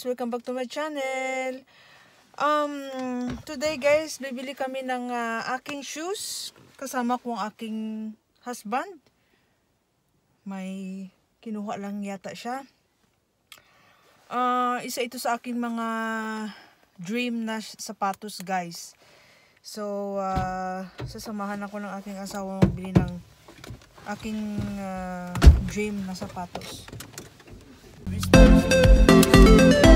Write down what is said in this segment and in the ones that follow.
guys! Welcome back to my channel! Um, today guys, bibili kami ng uh, aking shoes. Kasama ko ang aking husband. May kinuha lang yata siya. Uh, isa ito sa aking mga dream na sapatos guys. So, uh, sasamahan ako ng aking asawa magbili ng aking uh, dream na sapatos. So,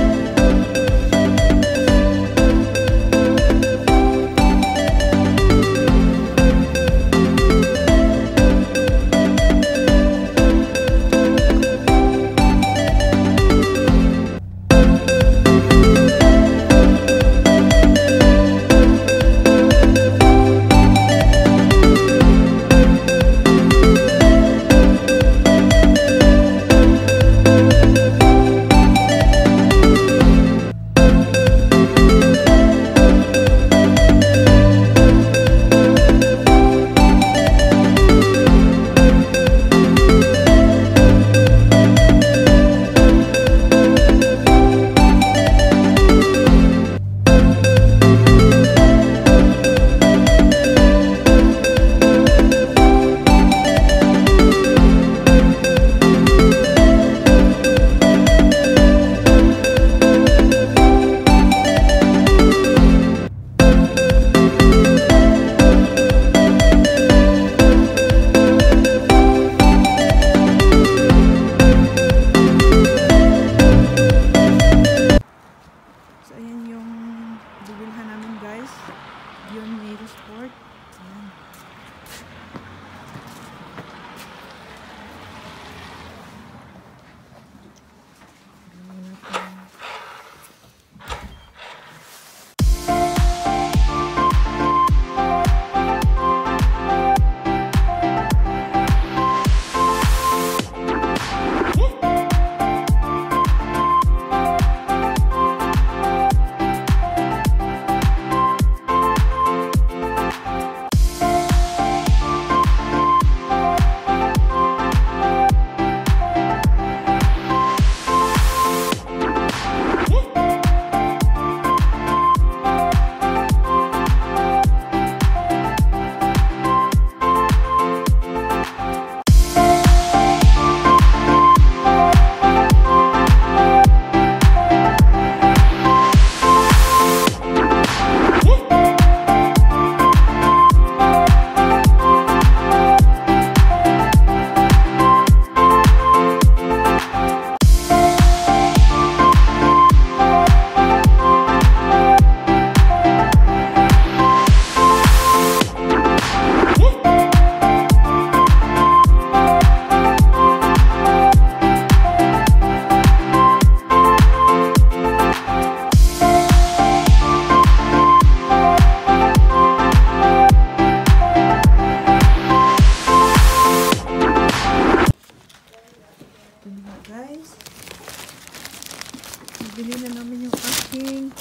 Nabili na namin yung aking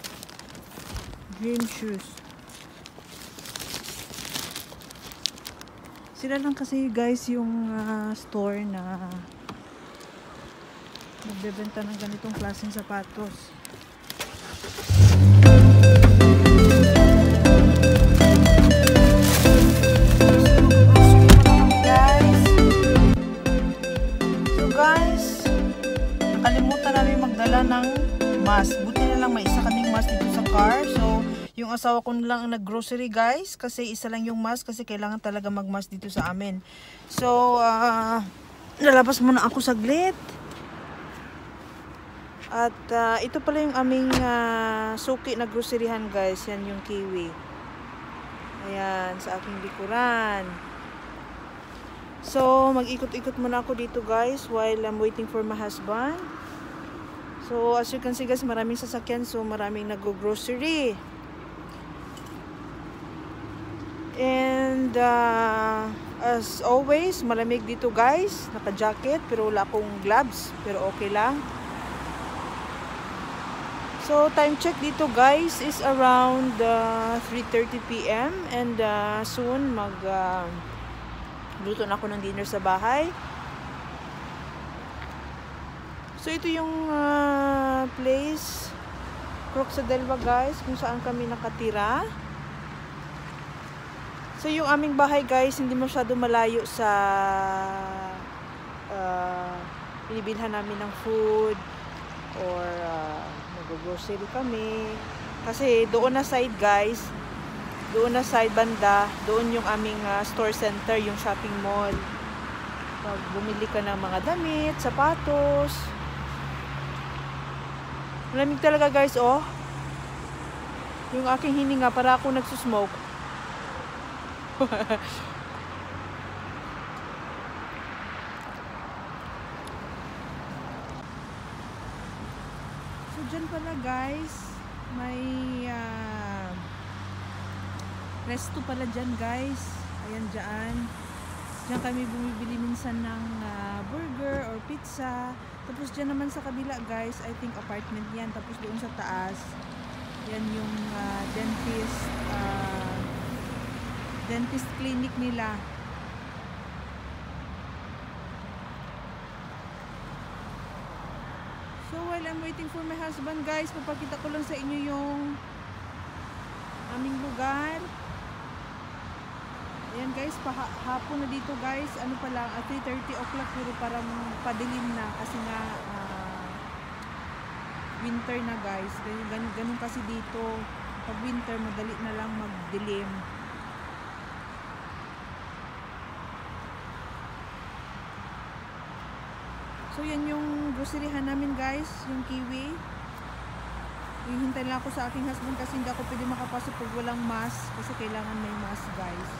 dream shoes. Sila lang kasi guys yung ah, store na nagbebenta ng ganitong klaseng sapatos. Asawa ko na lang ang nag-grocery guys. Kasi isa lang yung mask kasi kailangan talaga mag-mask dito sa amin. So, ah, lalabas muna ako saglit. At ah, ito pala yung aming ah, suki na groceryhan guys. Yan yung kiwi. Ayan, sa aking likuran. So, mag-ikot-ikot muna ako dito guys while I'm waiting for my husband. So, as you can see guys, maraming sasakyan. So, maraming nag-grocery. And, uh, as always, malamig dito guys. Naka-jacket, pero wala akong gloves. Pero okay lang. So, time check dito guys is around uh, 3.30pm. And uh, soon, mag... Uh, na ako ng dinner sa bahay. So ito yung uh, place Croxadelva guys kung saan kami nakatira. So yung aming bahay guys hindi masyado malayo sa uh, binibilhan namin ng food or uh, nag-grocery kami. Kasi doon na side guys, doon na side banda, doon yung aming uh, store center, yung shopping mall. Pag bumili ka ng mga damit, sapatos. Malamig talaga guys, oh. Yung aking hininga para ako nagsusmoke. So dyan pala guys, may uh, resto pala dyan guys. Ayan dyan. Diyan kami bumibili minsan ng uh, burger or pizza. Tapos dyan naman sa kabila guys, I think apartment yan. Tapos doon sa taas, yan yung uh, dentist uh, dentist clinic nila. So while I'm waiting for my husband guys, papakita ko lang sa inyo yung aming lugar. Ayan guys, hapon na dito guys. Ano pa lang, at 3.30 o'clock puro parang padilim na kasi nga uh, winter na guys. Ganun, ganun kasi dito. Pag winter, madali na lang magdilim. So yan yung groceryhan namin guys, yung kiwi. Hihintay lang ako sa aking husband kasi hindi ako pwede makapasok pag walang mask kasi kailangan may mask guys.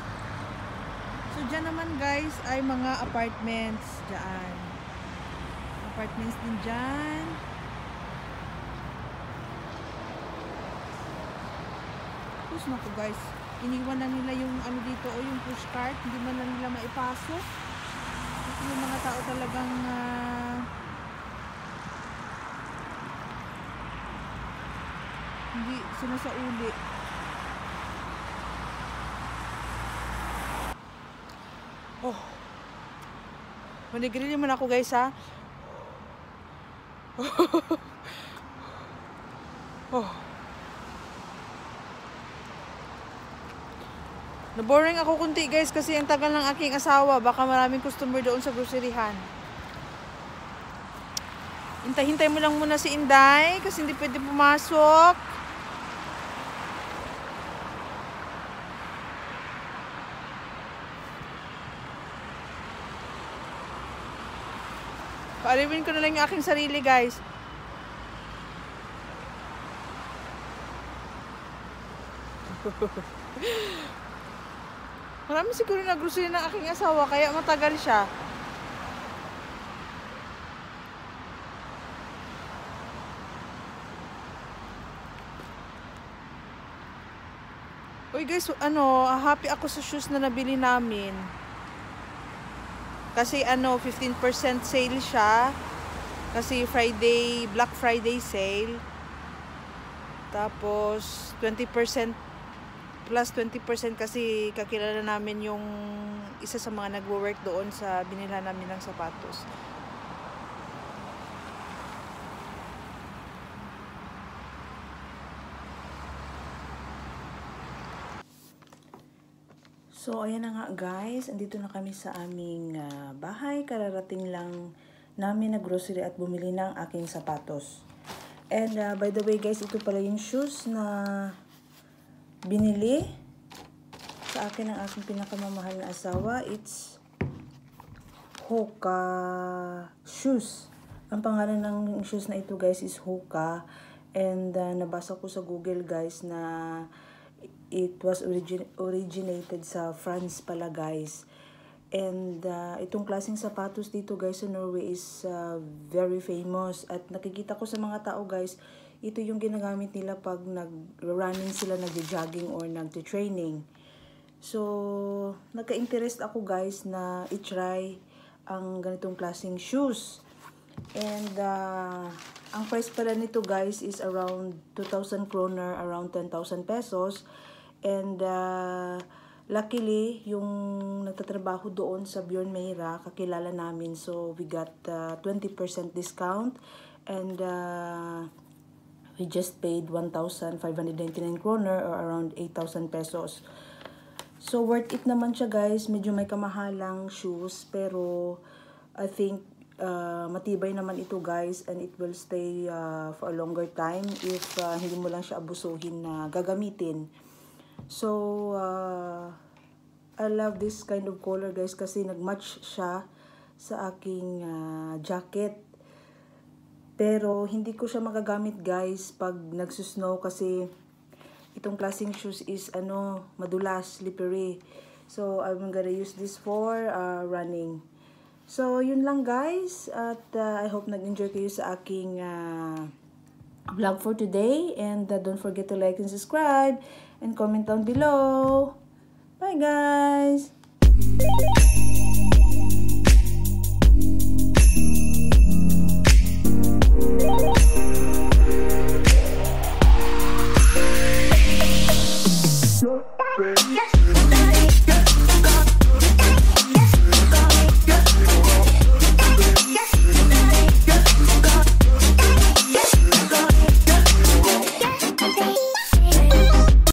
So dyan naman guys ay mga apartments dyan. Apartments din dyan. Push na ko guys. Iniwan na nila yung ano dito o yung push cart. Hindi man na nila maipasok. Kasi yung mga tao talagang uh, hindi sila sa uli. Oh. Manigrilin mo na ako guys ha. oh. Naboring ako kunti guys kasi ang tagal ng aking asawa. Baka maraming customer doon sa groceryhan. Hintay-hintay mo lang muna si Inday kasi hindi pwede pumasok. Paalawin ko na lang yung aking sarili, guys. Marami siguro na grocery ng aking asawa, kaya matagal siya. Uy guys, ano, happy ako sa shoes na nabili namin. Kasi ano, 15% sale siya. Kasi Friday, Black Friday sale. Tapos 20% plus 20% kasi kakilala namin yung isa sa mga nagwo-work doon sa binila namin ng sapatos. So, ayan na nga guys. Andito na kami sa aming uh, bahay. Kararating lang namin na grocery at bumili ng aking sapatos. And uh, by the way guys, ito pala yung shoes na binili sa akin ng aking pinakamamahal na asawa. It's Hoka shoes. Ang pangalan ng shoes na ito guys is Hoka. And uh, nabasa ko sa Google guys na it was origin originated sa France pala guys. And uh, itong klaseng sapatos dito guys sa Norway is uh, very famous. At nakikita ko sa mga tao guys, ito yung ginagamit nila pag nag-running sila, nag-jogging or nag-training. So, nagka-interest ako guys na i-try ang ganitong klaseng shoes. And uh, ang price pala nito guys is around 2,000 kroner, around 10,000 pesos. And uh, luckily, yung nagtatrabaho doon sa Bjorn Meira, kakilala namin. So, we got uh, 20% discount. And uh, we just paid 1,599 kroner or around 8,000 pesos. So, worth it naman siya guys. Medyo may kamahalang shoes. Pero, I think, uh, matibay naman ito guys. And it will stay uh, for a longer time if uh, hindi mo lang siya abusuhin na gagamitin. So, uh, I love this kind of color guys kasi nagmatch siya sa aking uh, jacket. Pero, hindi ko siya magagamit guys pag nagsusnow kasi itong klaseng shoes is ano, madulas, slippery. So, I'm gonna use this for uh, running. So, yun lang guys. At uh, I hope nag-enjoy kayo sa aking uh, vlog for today. And uh, don't forget to like and subscribe. And comment down below. Bye guys!